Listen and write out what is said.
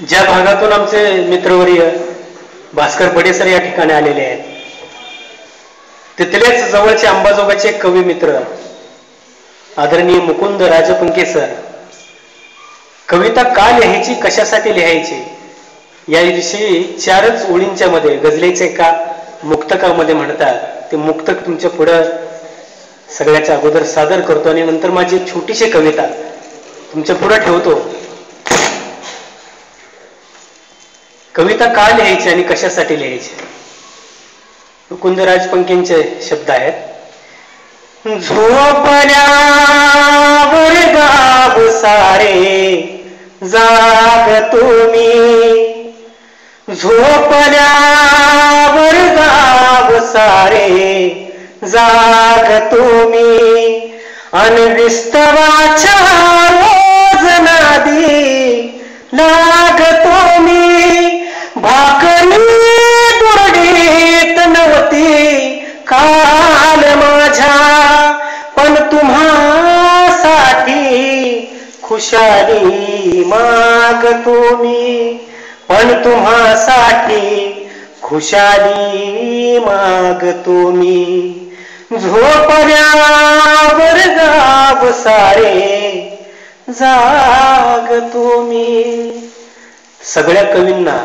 ज्या भागातून आमचे मित्रवर्य भास्कर बडेसर या ठिकाणी आलेले आहेत तिथलेच जवळचे अंबाजोगाचे कवी मित्र आदरणीय मुकुंद राजपंके सर कविता का लिहायची कशासाठी लिहायची याविषयी चारच ओळींच्या मध्ये गजलेचे एका मुक्तकामध्ये म्हणतात ते मुक्तक तुमच्या पुढं सगळ्याच्या अगोदर सादर करतो आणि नंतर माझी छोटीशी कविता तुमच्या पुढं ठेवतो. कविता का लिहायची आणि कशासाठी लिहायची? मुकुंदराज पंकेंचे शब्द आहेत. झोपल्यावर गाव सारे जाग तुम्ही. झोपल्यावर गाव सारे जाग तुम्ही. अनविस्तवाच्या रोज नादी लाग खुशाली माग तुम्ही पण तुम्हासाठी खुशाली माग तुम्ही झोपऱ्यावर गाव सारे जाग तुम्ही सगळ्या कवींना